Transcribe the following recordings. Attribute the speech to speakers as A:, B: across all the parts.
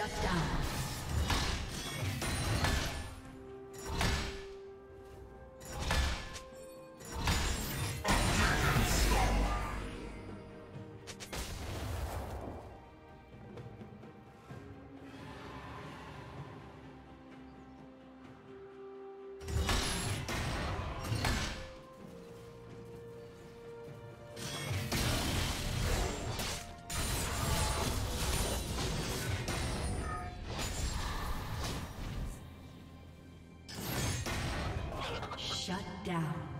A: Shut down. Down.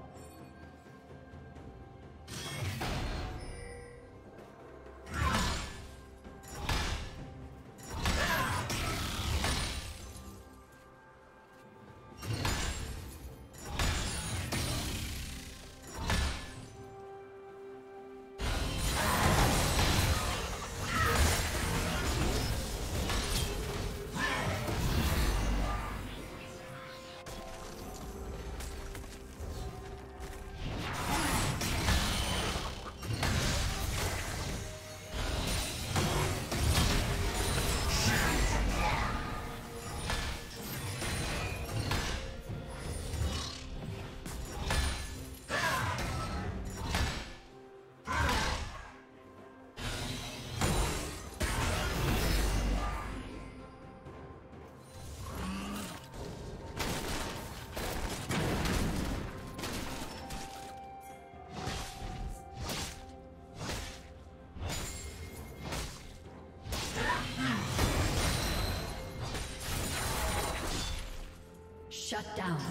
A: Shut down.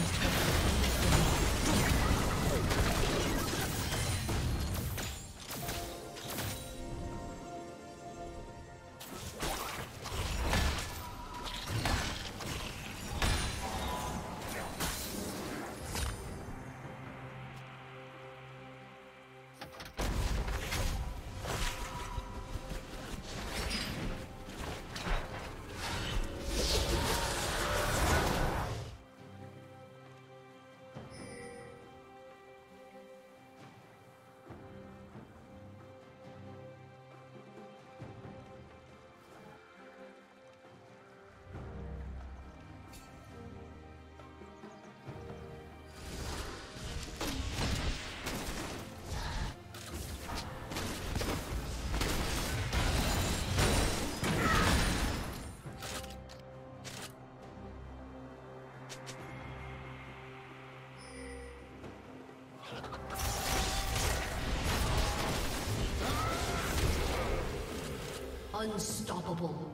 A: team's turret. Unstoppable.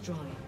A: Destroyed.